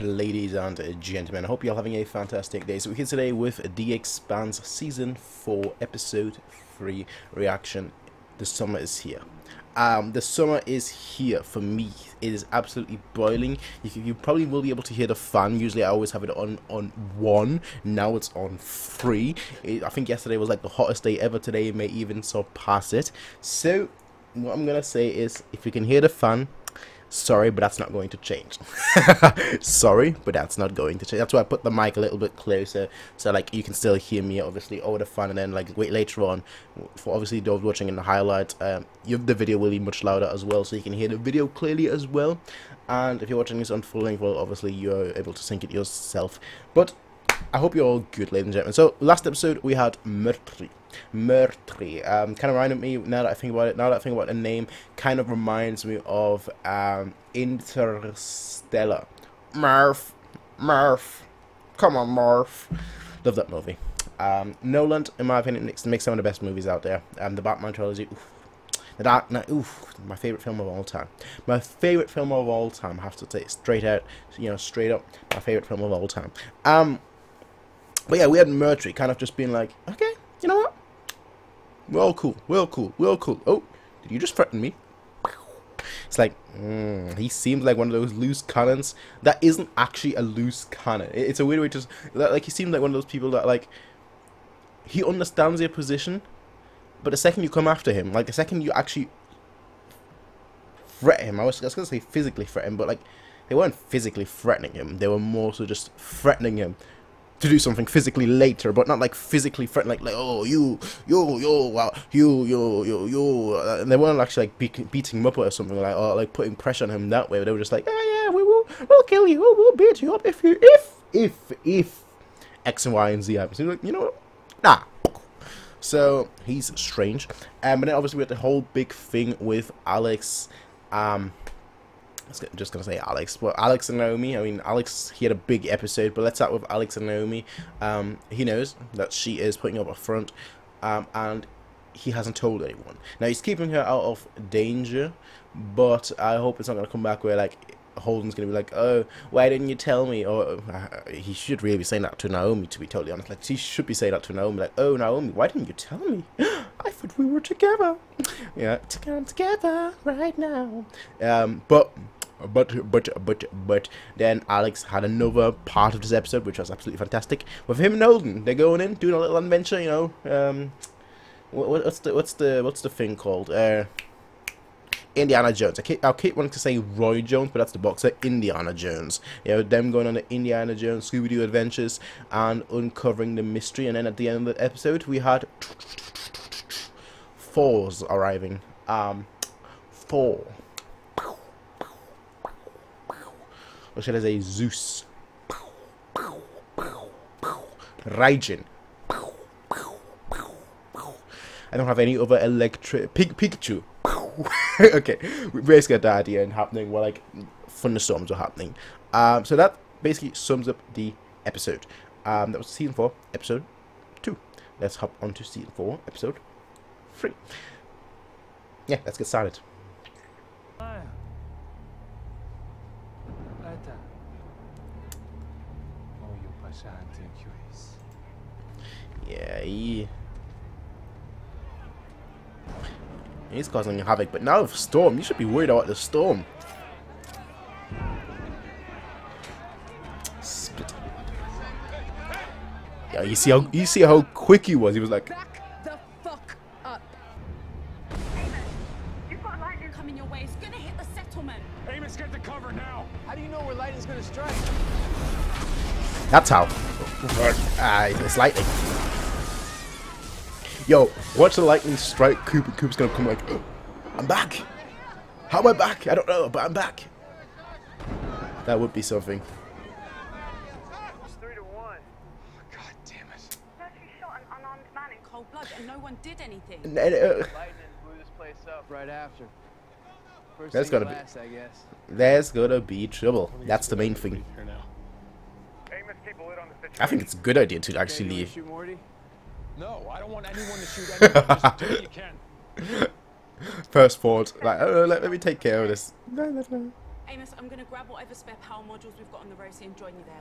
ladies and gentlemen i hope you're having a fantastic day. So we're here today with the expanse season 4 episode 3 reaction. The summer is here. Um the summer is here for me. It is absolutely boiling. You, you probably will be able to hear the fan. Usually i always have it on on one. Now it's on three. It, i think yesterday was like the hottest day ever. Today may even surpass it. So what i'm gonna say is if you can hear the fan sorry but that's not going to change sorry but that's not going to change that's why i put the mic a little bit closer so like you can still hear me obviously over the phone and then like wait later on for obviously those watching in the highlights um you, the video will be much louder as well so you can hear the video clearly as well and if you're watching this on full length well obviously you're able to sync it yourself but I hope you're all good, ladies and gentlemen. So, last episode we had Murtry. Murtry. Um, kind of reminded me, now that I think about it, now that I think about the name, kind of reminds me of um, Interstellar. Murph. Murph. Come on, Murph. Love that movie. Um, Nolan, in my opinion, makes, some of the best movies out there. Um, the Batman trilogy, oof. The Dark Knight, oof, my favorite film of all time. My favorite film of all time, I have to say straight out, you know, straight up, my favorite film of all time. Um, but yeah, we had Murtry kind of just being like, okay, you know what? We're all cool. We're all cool. We're all cool. Oh, did you just threaten me? It's like, mm, he seems like one of those loose cannons that isn't actually a loose cannon. It's a weird way to, like, he seems like one of those people that, like, he understands your position, but the second you come after him, like, the second you actually threaten him, I was, I was going to say physically threaten, but, like, they weren't physically threatening him. They were more so just threatening him to do something physically later, but not like physically threaten, like like oh you you you you you you you, uh, and they weren't actually like be beating him up or something like or like putting pressure on him that way. But They were just like yeah yeah we will we'll kill you we'll beat you up if you if if if X and Y and Z happens. Like you know nah. So he's strange, um, and then obviously we had the whole big thing with Alex, um, I'm just gonna say Alex. Well, Alex and Naomi. I mean, Alex he had a big episode, but let's start with Alex and Naomi. Um, he knows that she is putting up a front, um, and he hasn't told anyone. Now he's keeping her out of danger, but I hope it's not gonna come back where like Holden's gonna be like, "Oh, why didn't you tell me?" Or uh, he should really be saying that to Naomi, to be totally honest. Like he should be saying that to Naomi, like, "Oh, Naomi, why didn't you tell me? I thought we were together. Yeah, together, together right now." Um, but but but but but then Alex had another part of this episode which was absolutely fantastic with him and Holden. They're going in doing a little adventure, you know. Um, what, what's the what's the what's the thing called? Uh, Indiana Jones. I keep, I keep wanting to say Roy Jones, but that's the boxer Indiana Jones. You know, them going on the Indiana Jones Scooby Doo adventures and uncovering the mystery. And then at the end of the episode, we had Thor's arriving. Um, Thor. Or should I say Zeus? Raijin. I don't have any other electric... Pik Pikachu. okay, we basically got the idea and happening where like thunderstorms are happening. Um, so that basically sums up the episode. Um, that was season 4, episode 2. Let's hop on to season 4, episode 3. Yeah, let's get started. Yeah, he... He's causing havoc, but now with Storm, you should be worried about the Storm. Spit. Yeah, you see how you see how quick he was. He was like. Back the fuck up. You've got lightning coming your way. It's gonna hit the settlement. Amos, get the cover now. How do you know where lightning's gonna strike? That's how. Ah, uh, it's lightning. Yo, watch the lightning strike Coop and Coop's gonna come like, oh, I'm back. How am I back? I don't know, but I'm back. That would be something. It's three to one. God damn it. Murtry shot an unarmed man in cold blood and no one did anything. And, uh, Lightning blew this place up right after. First That's thing gotta be- last, I guess. there's gonna be trouble. That's the main thing. Amos, keep a lid on the situation. I think it's a good idea to Okay, actually No, I don't want anyone to shoot anyone. Just do what you can. First thought, like, oh, let, let me take care of this. No, no, no. Amos, I'm gonna grab whatever spare power modules we've got on the Rosie and join you there.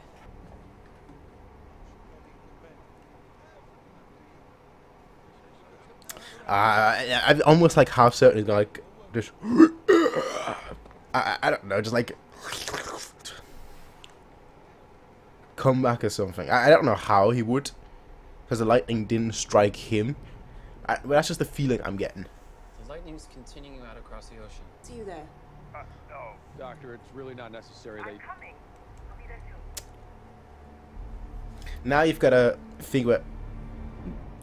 Uh, I, I'm almost like half certain like just. I, I don't know, just like come back or something. I, I don't know how he would, because the lightning didn't strike him. I, but that's just the feeling I'm getting. The lightning's continuing out across the ocean. See you there. Uh, no, doctor, it's really not necessary. They coming. I'll be there soon. Now you've got to think about.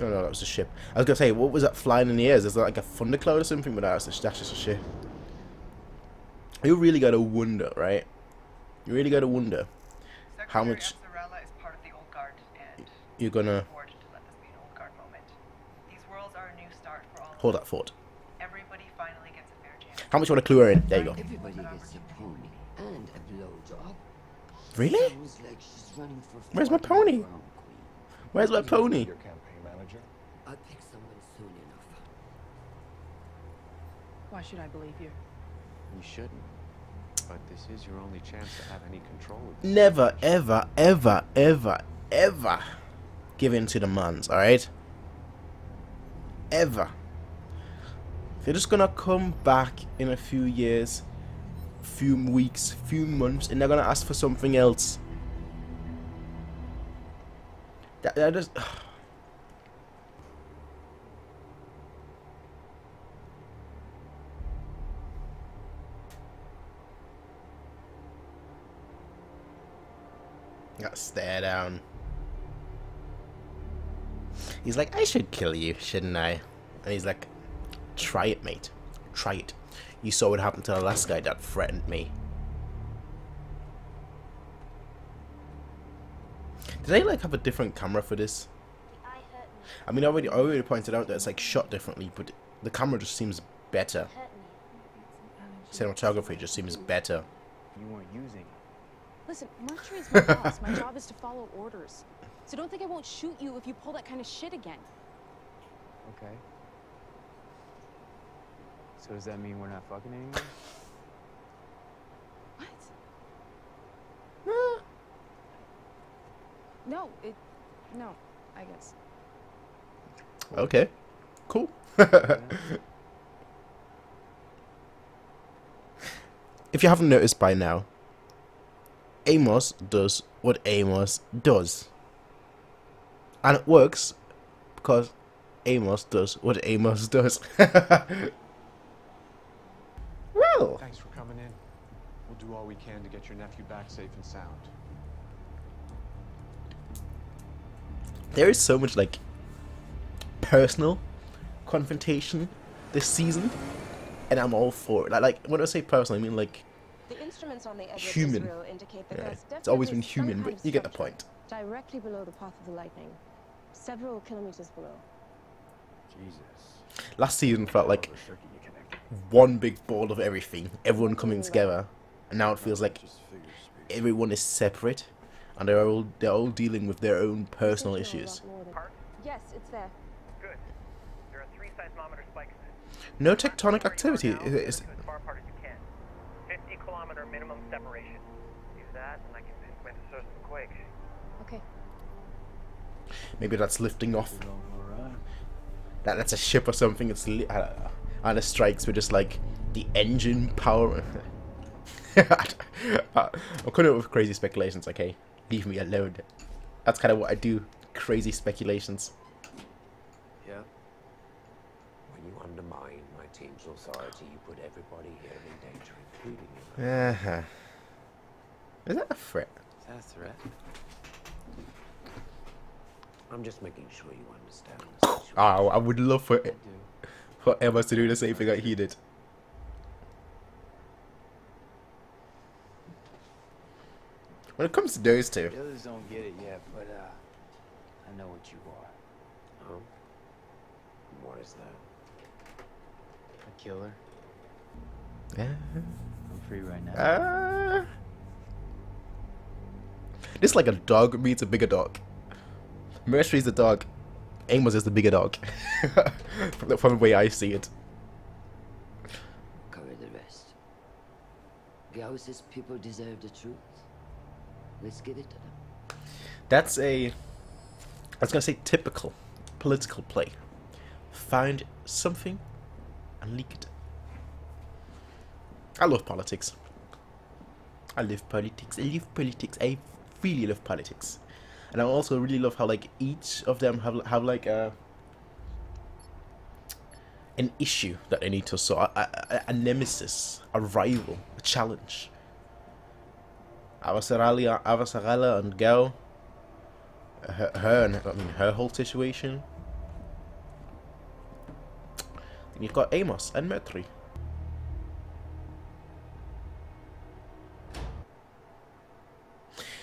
Oh no, that was a ship. I was gonna say, what was that flying in the air? Is that like a thundercloud or something? But that's just, that's just a ship. You really gotta wonder, right? You really gotta wonder How Secretary much- Avasarala is part of the Old Guard, and you're gonna forward to let this be an Old Guard moment. These worlds are a new start for all. of hold that thought. Everybody finally gets a fair chance. How much you want to clue her in? There you go. Everybody gets pony and a blowjob. Really? Like she's running for Where's my pony? Where's my pony? Your campaign manager? I'll pick someone soon enough. Why should I believe you? You shouldn't. But this is your only chance to have any control. of Never, ever, ever, ever, ever give in to the mans, alright? Ever. You're just gonna come back in a few years, few weeks, few months, and they're gonna ask for something else. That, that just. Got stare down. He's like, I should kill you, shouldn't I? And he's like, try it, mate. Try it. You saw what happened to the last guy that threatened me. Did they like have a different camera for this? I mean, I already, I already pointed out that it's like shot differently, but the camera just seems better. Cinematography just seems better. You weren't using it. Listen, Murtry's my boss. My job is to follow orders. So don't think I won't shoot you if you pull that kind of shit again. Okay. So does that mean we're not fucking anymore? What? No, it. No, I guess. Okay. Cool. if you haven't noticed by now, Amos does what Amos does. And it works because Amos does what Amos does. do all we can to get your nephew back safe and sound. there is so much like personal confrontation this season, and I'm all for it. Like, like when I say personal, I mean like The instruments on the Human. indicate that Yeah, it's always been human, but you get the point. Directly below the path of the lightning, several kilometers below. Jesus. last season felt like Over circuit you connected. one big ball of everything, everyone coming together, and now it feels like Just figure space. everyone is separate, and they're all they're all dealing with their own personal Seems to know a issues. lot more than- Part? Yes, it's there. Good. There are three seismometer spikes. No tectonic Where you are activity. now, It- move It's, to as far apart as you can. 50 kilometer minimum separation. Use that, and I can pinpoint the source of the quake. Okay. maybe that's lifting off. That that's a ship or something. It's li- uh, and the strikes were just like the engine power. I'm coming up with crazy speculations. Okay, leave me alone. That's kind of what I do. Crazy speculations. Yeah. When you undermine my team's authority, you put everybody here in danger, including you. Uh-huh. Is that a threat? Is that a threat? I'm just making sure you understand the. Oh, I would love for for Emma to do the same thing that he did. When it comes to those two, The others don't get it yet, but uh, I know what you are. Oh? What is that? A killer. yeah. I'm free right now. Uh, this is like a dog meets a bigger dog. Murtry's the dog. Amos is the bigger dog. from, the, from the way I see it. Cover the rest. Gao's people deserve the truth. Let's give it to them. That's a, I was gonna say typical political play. Find something and leak it. I love politics. I love politics. I love politics. I really love politics, and I also really love how like each of them have have like a an issue that they need to solve, a, a, a nemesis, a rival, a challenge. Avasarala, Avasarala and Gao, her, her, I mean her whole situation. Then you've got Amos and Murtry.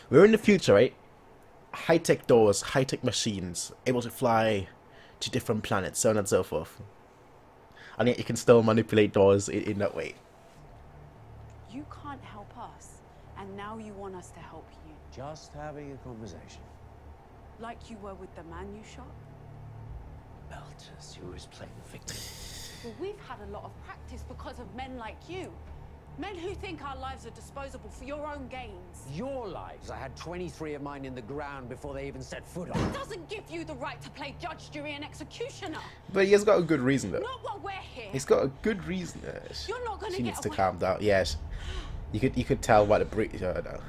We're in the future, right? High tech doors, high tech machines, able to fly to different planets, so on and so forth. And yet you can still manipulate doors in, in that way. You can't help and now you want us to help you. Just having a conversation. Like you were with the man you shot? Belters, you was playing victim. Well, we've had a lot of practice because of men like you. Men who think our lives are disposable for your own gains. Your lives. I had 23 of mine in the ground before they even set foot on. It doesn't give you the right to play judge, jury, and executioner. But he has got a good reason though. Not while we're here. He's got a good reason. You're not gonna she get needs to calm down. Yes, you could you could tell by the breeze. Uh, no.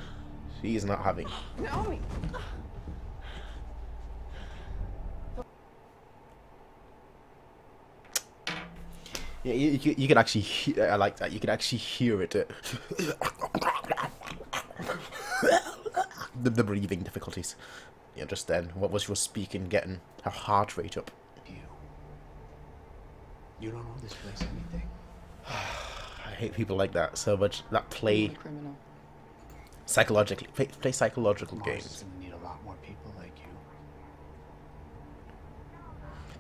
She is not having. Naomi. Yeah, you, you, you can actually. He- I like that. You can actually hear it. uh, the, the breathing difficulties. You understand? What was your speaking getting her heart rate up? You don't know this place anything. I hate people like that so much. That play criminal. psychologically, play, play psychological Mars is games. gonna need a lot more people like you.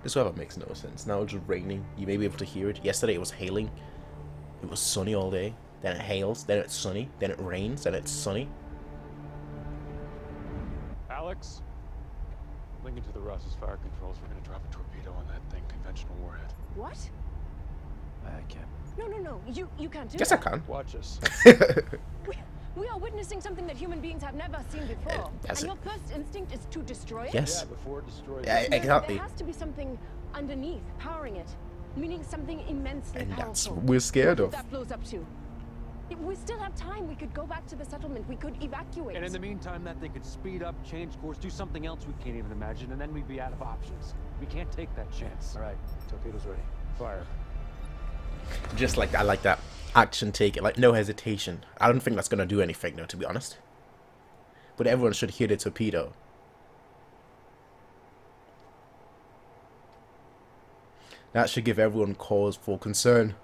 This weather makes no sense. Now it's raining. You may be able to hear it. Yesterday it was hailing. It was sunny all day. Then it hails. Then it's sunny. Then it rains. Then it's sunny. Alex, link into the Roci's fire controls. We're gonna drop a torpedo on that thing, conventional warhead. What? I can't. No, no, no. You you can't do Yes, I can. Watch us. We, we are witnessing something that human beings have never seen before. that's and it. your first instinct is to destroy it? Yes. before it destroys Yeah, There- exactly. There has to be something underneath, powering it. Meaning something immensely And powerful. that's what we're scared What of. That blows up to. If we still have time. We could go back to the settlement. We could evacuate. And in the meantime, that they could speed up, change course, do something else we can't even imagine, and then we'd be out of options. We can't take that chance. All right, torpedoes ready. Fire. Just like I like that action take it, like no hesitation. I don't think that's gonna do anything though, to be honest. But everyone should hear the torpedo. That should give everyone cause for concern.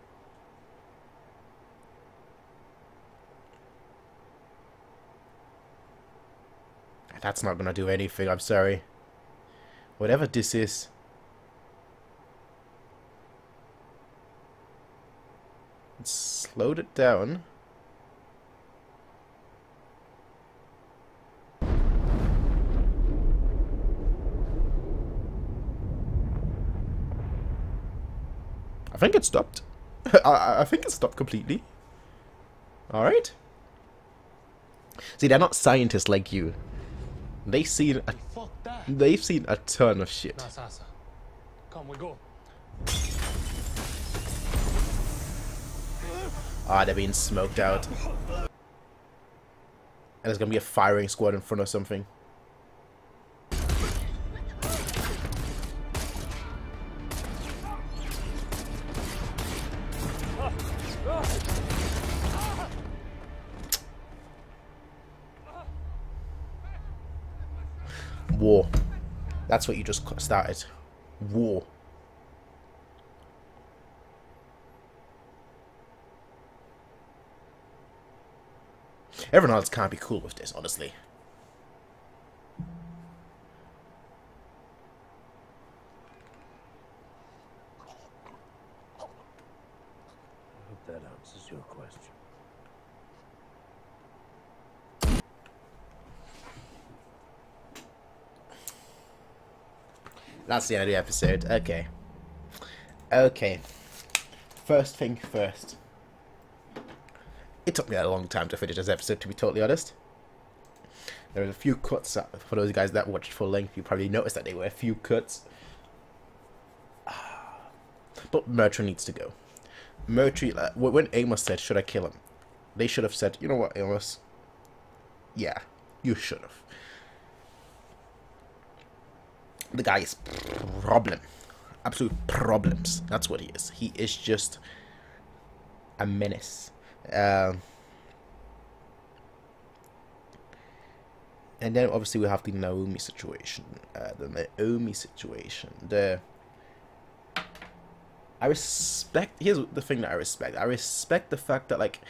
That's not gonna do anything, I'm sorry. Whatever this is. Slowed it down. I think it stopped. I, I think it stopped completely. Alright. See, they're not scientists like you. They've seen a, they've seen a ton of shit. Come, we go. Ah, they're being smoked out. And there's gonna be a firing squad in front of something. War. That's what you just started. War. Everyone else can't be cool with this, honestly. I hope that answers your question. That's the end of the episode. Okay. Okay. First thing first. It took me a long time to finish this episode, to be totally honest. There was a few cuts. For those guys that watched full length, you probably noticed that there were a few cuts. But Murtry needs to go. Murtry, like, when Amos said, "Should I kill him?" They should have said, "You know what, Amos? Yeah, you should have." The guy is problem, absolute problems. That's what he is. He is just a menace. Um, and then obviously we have the Naomi situation. Uh, the Naomi situation. The I respect. Here's the thing that I respect. I respect the fact that like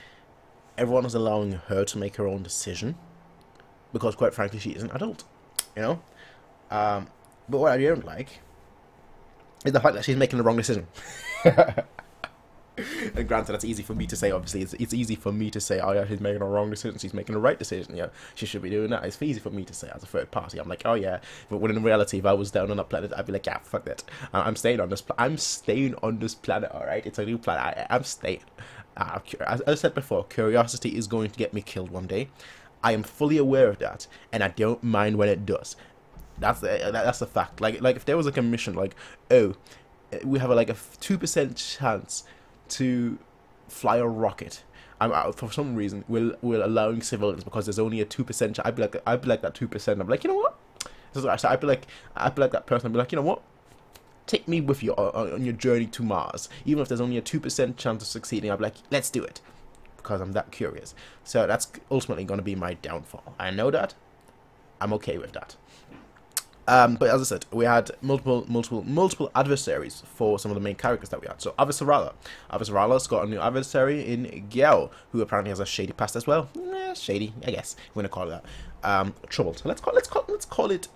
everyone is allowing her to make her own decision, because quite frankly, she is an adult. You know. Um, but what I don't like is the fact that she's making the wrong decision. and granted, that's easy for me to say. Obviously, it's, it's easy for me to say, "Oh yeah, she's making a wrong decision. She's making the right decision. Yeah, she should be doing that." It's easy for me to say as a third party. I'm like, "Oh yeah," but when in reality, if I was down on that planet, I'd be like, "Yeah, fuck that. Uh, I'm staying on this. I'm staying on this planet. All right, it's a new planet. I, am staying." Uh, as I said before, curiosity is going to get me killed one day. I am fully aware of that, and I don't mind when it does. That's the, uh, that's the fact. Like like if there was like a mission, like oh, uh, we have a, like a two percent chance to fly a rocket. I'm for some reason we're, we're allowing civilians because there's only a two percent. I'd be like I'd be like that two percent. I'm like you know what? So I'd be like I'd be like that person. I'd be like you know what? Take me with you on, on your journey to Mars, even if there's only a two percent chance of succeeding. I'd be like let's do it because I'm that curious. So that's ultimately going to be my downfall. I know that. I'm okay with that. Um, but as I said, we had multiple, multiple, multiple adversaries for some of the main characters that we had. So Avasarala. Avasarala's got a new adversary in Gao, who apparently has a shady past as well. Eh, shady, I guess. We're gonna call it that. Um, troubled. Let's call let's call let's call it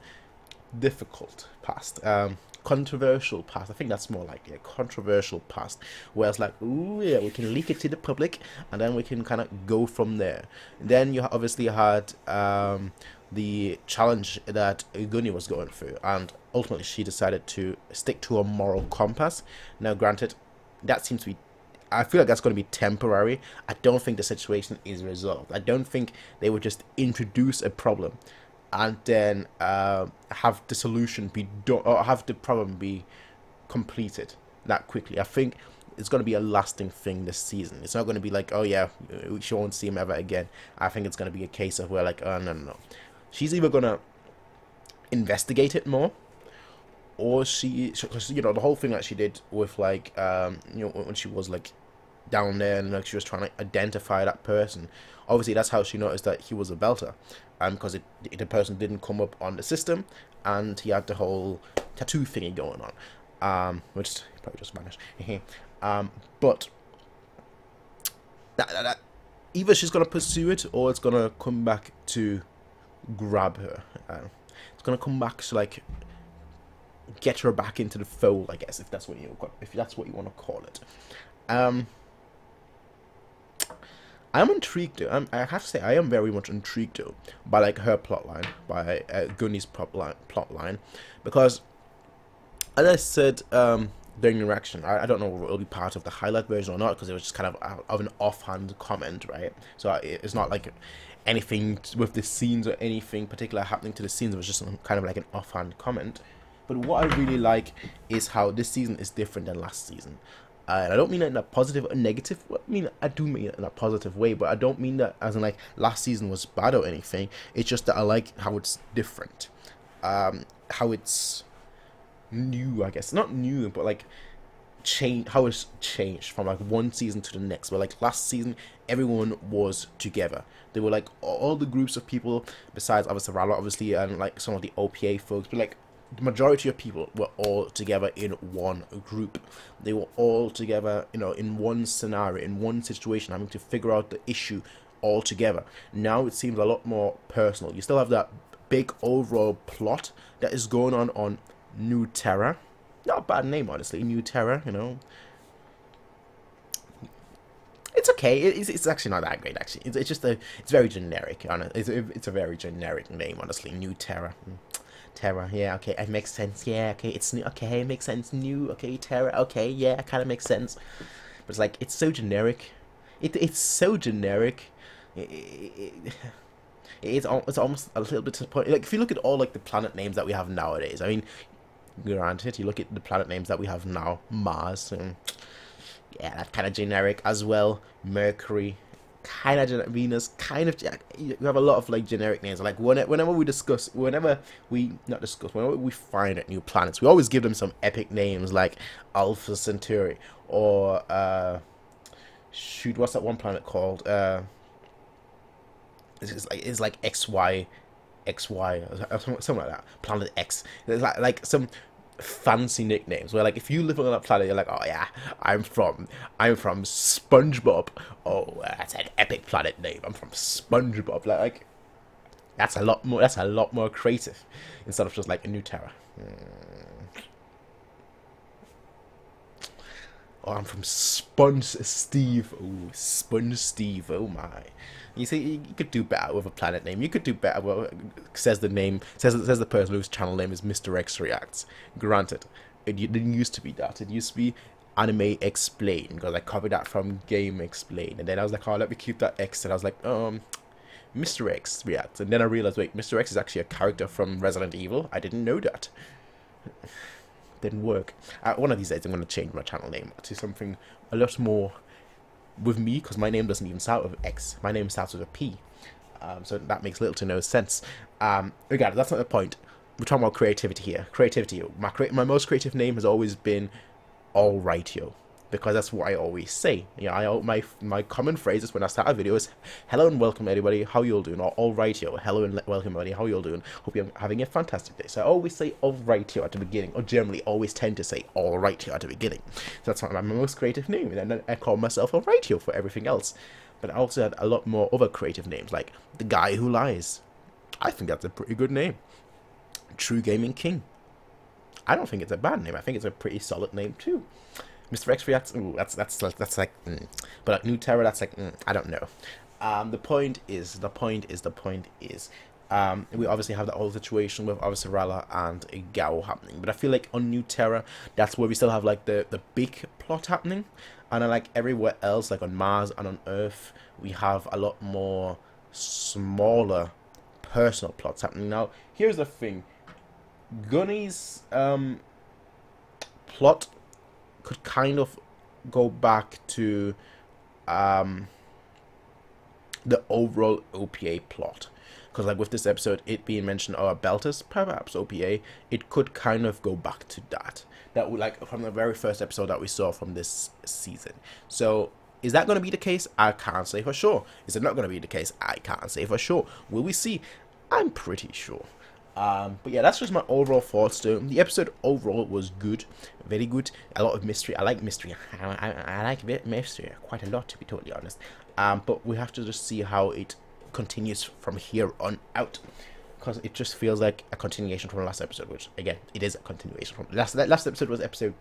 difficult past. Um, controversial past. I think that's more like a controversial past, where it's like, ooh, yeah, we can leak it to the public, and then we can kind of go from there. Then you obviously had um, the challenge that Gunny was going through, and ultimately she decided to stick to a moral compass. Now, granted, that seems to be. I feel like that's going to be temporary. I don't think the situation is resolved. I don't think they would just introduce a problem and then uh, have the solution be done or have the problem be completed that quickly. I think it's going to be a lasting thing this season. It's not going to be like, oh yeah, we won't see him ever again. I think it's going to be a case of where like, oh no no no, she's either gonna investigate it more or she, you know the whole thing that she did with like um you know when she was like down there and like she was trying to identify that person obviously that's how she noticed that he was a belter um because it, the person didn't come up on the system and he had the whole tattoo thingy going on um which probably just vanished um but that, that, that either she's gonna pursue it or it's gonna come back to grab her. Uh, it's gonna come back to like get her back into the fold, I guess, if that's what you if that's what you want to call it. Um, I'm intrigued though. I'm, I have to say I am very much intrigued though by like her plotline, by uh, Gunny's plot line, because as I said um, during the reaction, I, I don't know if it'll be part of the highlight version or not because it was just kind of of an offhand comment, right? So it's not like anything with the scenes or anything particular happening to the scenes. It was just kind of like an offhand comment. But what I really like is how this season is different than last season. Uh, and I don't mean that in a positive or negative. I mean, I do mean it in a positive way, but I don't mean that as in like last season was bad or anything. It's just that I like how it's different, um, how it's new. I guess not new, but like change how it's changed from like one season to the next. But like last season, everyone was together. They were like all the groups of people besides obviously Rala, obviously, and like some of the OPA folks, but like the majority of people were all together in one group. They were all together, you know, in one scenario, in one situation, having to figure out the issue all together. Now it seems a lot more personal. You still have that big overall plot that is going on on New Terra. Not a bad name, honestly. New Terra, you know, it's okay. It's, it's actually not that great. Actually, it's, it's just a it's very generic. It's a, it's a very generic name, honestly. New Terra. Hmm. Terra, yeah, okay, it makes sense. Yeah, okay, it's new. Okay, it makes sense. New, okay, Terra. Okay, yeah, it kind of makes sense. But it's like it's so generic. it, it's so generic. It, it, it's al- it's almost a little bit disappointing. Like if you look at all like the planet names that we have nowadays, I mean, granted, you look at the planet names that we have now, Mars, and yeah, that's kind of generic as well. Mercury, kind of. Venus, kind of. You have a lot of like generic names. Like whenever we discuss, whenever we not discuss, whenever we find new planets, we always give them some epic names like Alpha Centauri or uh, shoot, what's that one planet called? Uh, it's, like it's like XY, XY, or something like that. Planet X. Like like some fancy nicknames where like if you live on that planet you're like oh yeah i'm from i'm from spongebob oh that's an epic planet name i'm from spongebob like, like that's a lot more that's a lot more creative instead of just like a new terra Hmm. Oh i'm from sponge steve oh sponge steve oh my you see, you could do better with a planet name. You could do better. Well, says the name says says the person whose channel name is Mr. X Reacts. Granted, it didn't used to be that. It used to be Anime Explain because I copied that from Game Explain, and then I was like, oh, let me keep that X, and I was like, um, Mr. X Reacts, and then I realized, wait, Mr. X is actually a character from Resident Evil. I didn't know that. Didn't work. Uh, one of these days, I'm going to change my channel name to something a lot more with me because my name doesn't even start with X. My name starts with a P. Um, so that makes little to no sense. Um, regardless, that's not the point. We're talking about creativity here. Creativity. My crea- my most creative name has always been All Right Yo, because that's what I always say. Know, I my my common phrases when I start a video is "Hello and welcome everybody. How you all doing?" or "All right yo." Hello and welcome everybody. How you all doing? Hope you're having a fantastic day. So I always say "All right yo" at the beginning, or generally always tend to say "All right yo" at the beginning. So that's my most creative name, and then I call myself "All right yo" for everything else. But I also had a lot more other creative names, like the guy who lies. I think that's a pretty good name. True Gaming King. I don't think it's a bad name. I think it's a pretty solid name too. Mr. X reacts. Ooh, that's that's like that's like. Mm. But like New Terror, that's like mm, I don't know. Um, the point is, the point is, the point is. Um, we obviously have that whole situation with Avasarala and Gao happening, but I feel like on New Terra, that's where we still have like the the big plot happening, and then, like everywhere else, like on Mars and on Earth, we have a lot more smaller personal plots happening. Now, here's the thing: Gunny's um, plot could kind of go back to um, the overall OPA plot. Because, like, with this episode, it being mentioned, oh, Beltus, perhaps OPA, it could kind of go back to that. That would, like, from the very first episode that we saw from this season. So, is that going to be the case? I can't say for sure. Is it not going to be the case? I can't say for sure. Will we see? I'm pretty sure. Um, but yeah, that's just my overall thoughts. Though the episode overall was good, very good. A lot of mystery. I like mystery. I, I, I like mystery quite a lot, to be totally honest. Um, but we have to just see how it continues from here on out, because it just feels like a continuation from the last episode. Which again, it is a continuation from last. Last episode was episode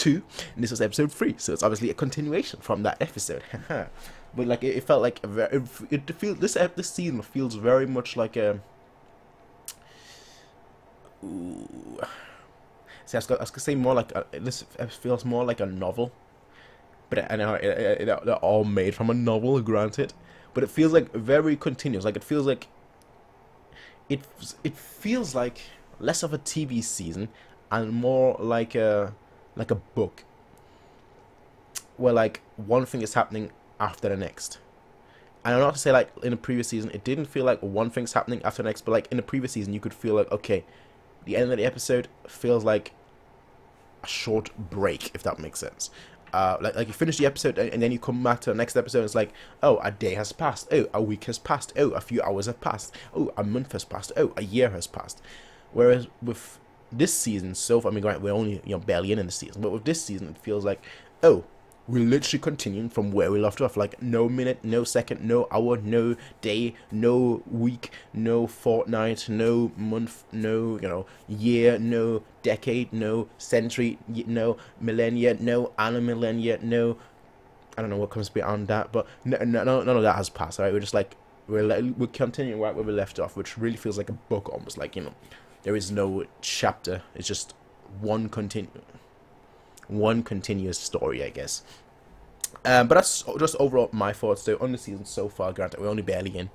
two, and this was episode three, so it's obviously a continuation from that episode. but like it, it felt like a very, it, it feel this this season feels very much like a. Ooh. See, I was, gonna, I was gonna say more like a, this feels more like a novel, but I know it, it- they're all made from a novel, granted, but it feels like very continuous. Like it feels like it it feels like less of a TV season and more like a like a book where like one thing is happening after the next. And I'm not to say like in the previous season it didn't feel like one thing's happening after the next, but like in the previous season you could feel like okay, the end of the episode feels like a short break if that makes sense. Uh, like like you finish the episode and, and then you come back to the next episode. And it's like oh a day has passed. Oh a week has passed. Oh a few hours have passed. Oh a month has passed. Oh a year has passed. Whereas with this season so far, I mean, we're only you know barely in the season, but with this season, it feels like, oh, we're literally continuing from where we left off. Like no minute, no second, no hour, no day, no week, no fortnight, no month, no you know year, no decade, no century, no millennia, no anna millennia, no. I don't know what comes beyond that, but no, no, no, none of that has passed. Right, we're just like we're le- we're continuing right where we left off, which really feels like a book, almost like you know there is no chapter. It's just one continu- one continuous story, I guess. Um, but that's just overall my thoughts though on the season so far. Granted, we're only barely in,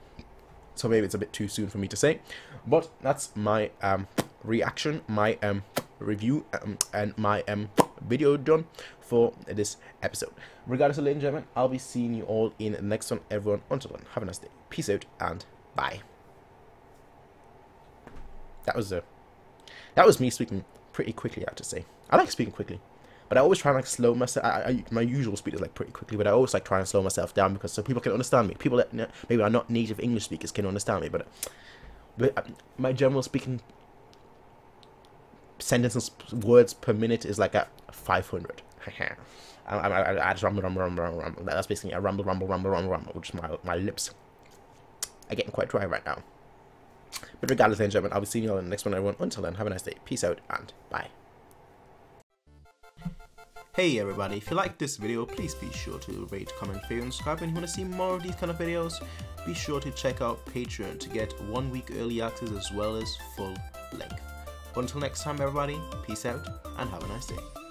so maybe it's a bit too soon for me to say. But that's my um, reaction, my um, review, um, and my um, video done for this episode. Regardless, ladies and gentlemen, I'll be seeing you all in the next one. Everyone, until then, have a nice day. Peace out and bye. That was a, that was me speaking pretty quickly. I have to say, I like speaking quickly. But I always try and like slow myself. I, I, my usual speed is like pretty quickly, but I always like try and slow myself down because so people can understand me. People that maybe are not native English speakers can understand me, but but uh, my general speaking sentences words per minute is like at 500. I, I, I, I just rumble, rumble, rumble, rumble, rumble. That's basically a rumble, rumble, rumble, rumble, rumble, which my my lips are getting quite dry right now. But regardless, ladies and gentlemen, I'll be seeing you all in the next one, everyone. Until then, have a nice day. Peace out and bye. Hey everybody, if you like this video, please be sure to rate, comment, favorite, and subscribe. And if you want to see more of these kind of videos, be sure to check out Patreon to get one week early access as well as full length. Until next time everybody, peace out and have a nice day.